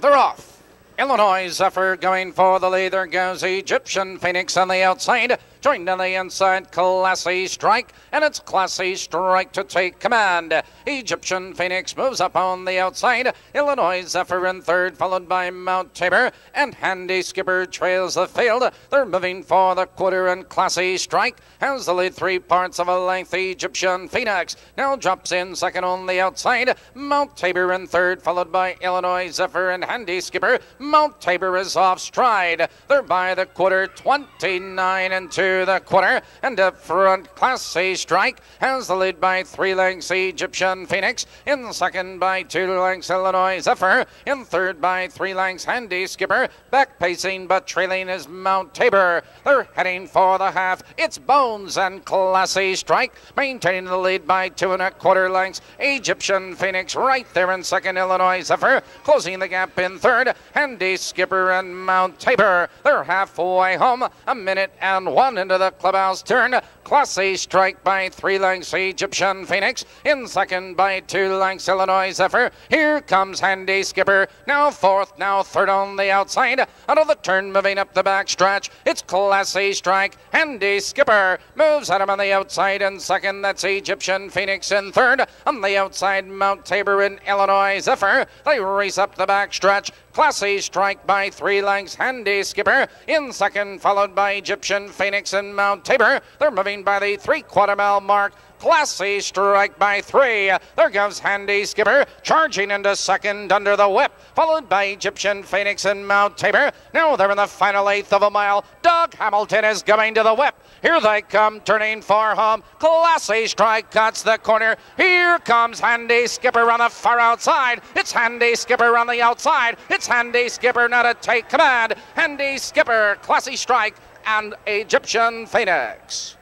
They're off. Illinois Zephyr going for the lead. There goes Egyptian Phoenix on the outside. Joined on the inside, Classy Strike, and it's Classy Strike to take command. Egyptian Phoenix moves up on the outside. Illinois Zephyr in third, followed by Mount Tabor, and Handy Skipper trails the field. They're moving for the quarter, and Classy Strike has the lead three parts of a length. Egyptian Phoenix now drops in second on the outside. Mount Tabor in third, followed by Illinois Zephyr and Handy Skipper. Mount Tabor is off stride. They're by the quarter, 29 and 2 the quarter. And up front, Class Classy Strike has the lead by three lengths. Egyptian Phoenix in second by two lengths. Illinois Zephyr in third by three lengths. Handy Skipper back pacing but trailing is Mount Tabor. They're heading for the half. It's Bones and Class Classy Strike maintaining the lead by two and a quarter lengths. Egyptian Phoenix right there in second. Illinois Zephyr closing the gap in third. Handy Skipper and Mount Tabor. They're halfway home. A minute and one into the clubhouse turn. Classy strike by three lengths. Egyptian Phoenix in second by two lengths. Illinois Zephyr. Here comes Handy Skipper. Now fourth, now third on the outside. Out of the turn, moving up the back stretch. It's Classy Strike. Handy Skipper moves at him on the outside in second. That's Egyptian Phoenix in third. On the outside, Mount Tabor in Illinois Zephyr. They race up the back stretch. Classy Strike by three lengths. Handy Skipper in second, followed by Egyptian And Mount Tabor. They're moving by the three quarter mile mark. Classy strike by three. There goes Handy Skipper charging into second under the whip, followed by Egyptian Phoenix and Mount Tabor. Now they're in the final eighth of a mile. Doug Hamilton is going to the whip. Here they come, turning for home. Classy strike cuts the corner. Here comes Handy Skipper on the far outside. It's Handy Skipper on the outside. It's Handy Skipper now to take command. Handy Skipper, Classy strike, and Egyptian Phoenix.